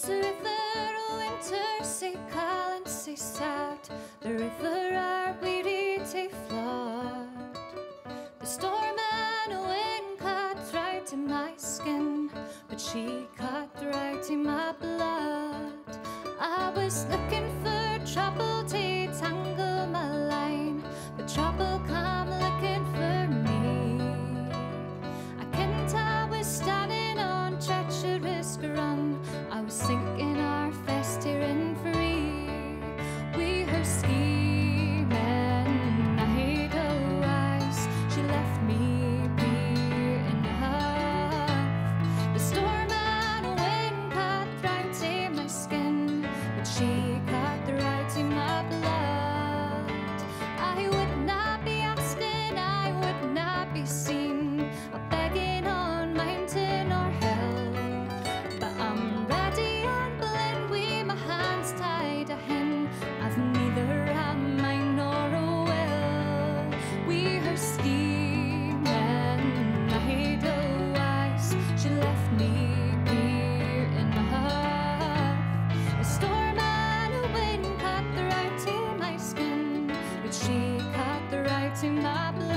This river winter say cold and say sad The river are weary to flood. The storm and a wind cut right to my skin But she cut right to my blood. I was looking for trouble to tangle my to my blood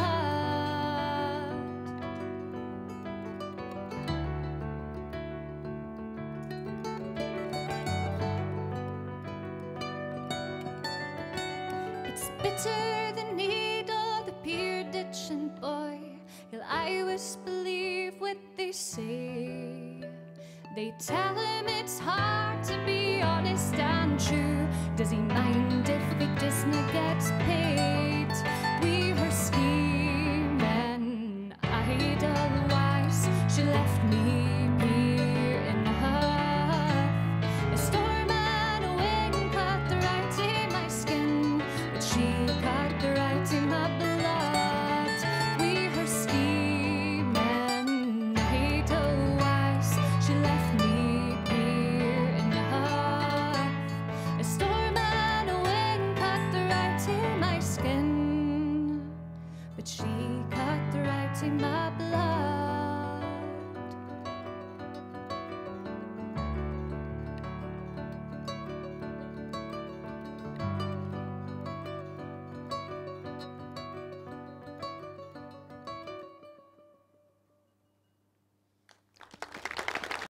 It's bitter the need of the peer ditch and boy. He'll always believe what they say. They tell him it's hard to be honest and true. Does he mind if the Disney sin